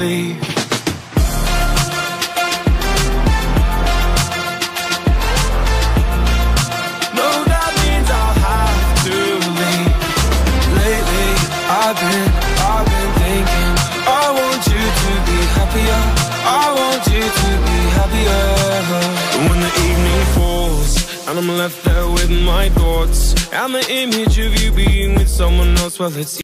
sleep. No, that means I'll have to leave. Lately, I've been, I've been thinking I want you to be happier. I want you to be happier. And when the evening falls And I'm left there with my thoughts And the image of you being with someone else Well, it's